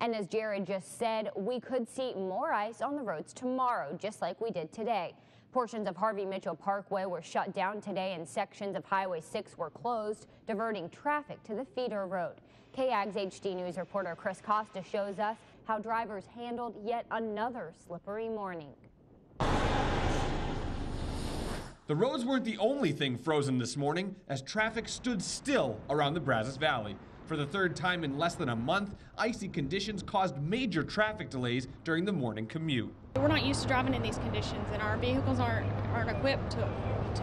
And as Jared just said, we could see more ice on the roads tomorrow, just like we did today. Portions of Harvey Mitchell Parkway were shut down today and sections of Highway 6 were closed, diverting traffic to the feeder road. KAGS HD News reporter Chris Costa shows us how drivers handled yet another slippery morning. The roads weren't the only thing frozen this morning as traffic stood still around the Brazos Valley. For the third time in less than a month, icy conditions caused major traffic delays during the morning commute. We're not used to driving in these conditions, and our vehicles aren't, aren't equipped to,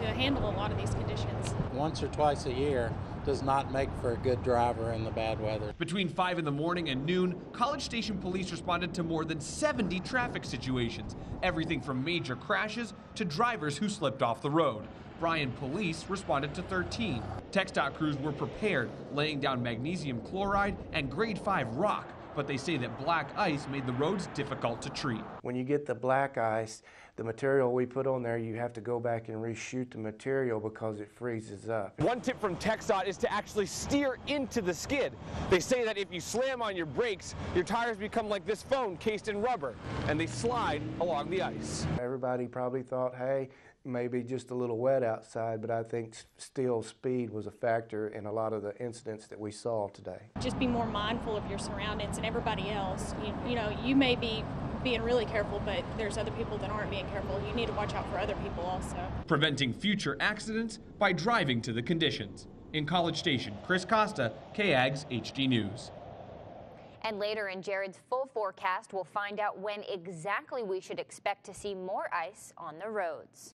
to handle a lot of these conditions. Once or twice a year does not make for a good driver in the bad weather. Between 5 in the morning and noon, College Station police responded to more than 70 traffic situations, everything from major crashes to drivers who slipped off the road. Bryan police responded to 13. TxDOT crews were prepared, laying down magnesium chloride and grade 5 rock, but they say that black ice made the roads difficult to treat. When you get the black ice, the material we put on there, you have to go back and reshoot the material because it freezes up. One tip from TxDOT is to actually steer into the skid. They say that if you slam on your brakes, your tires become like this phone cased in rubber, and they slide along the ice. Everybody probably thought, hey, maybe just a little wet outside, but I think still speed was a factor in a lot of the incidents that we saw today. Just be more mindful of your surroundings and everybody else. You, you know, you may be being really careful, but there's other people that aren't being careful. You need to watch out for other people also. Preventing future accidents by driving to the conditions. In College Station, Chris Costa, KAGS HD News. And later in Jared's full forecast, we'll find out when exactly we should expect to see more ice on the roads.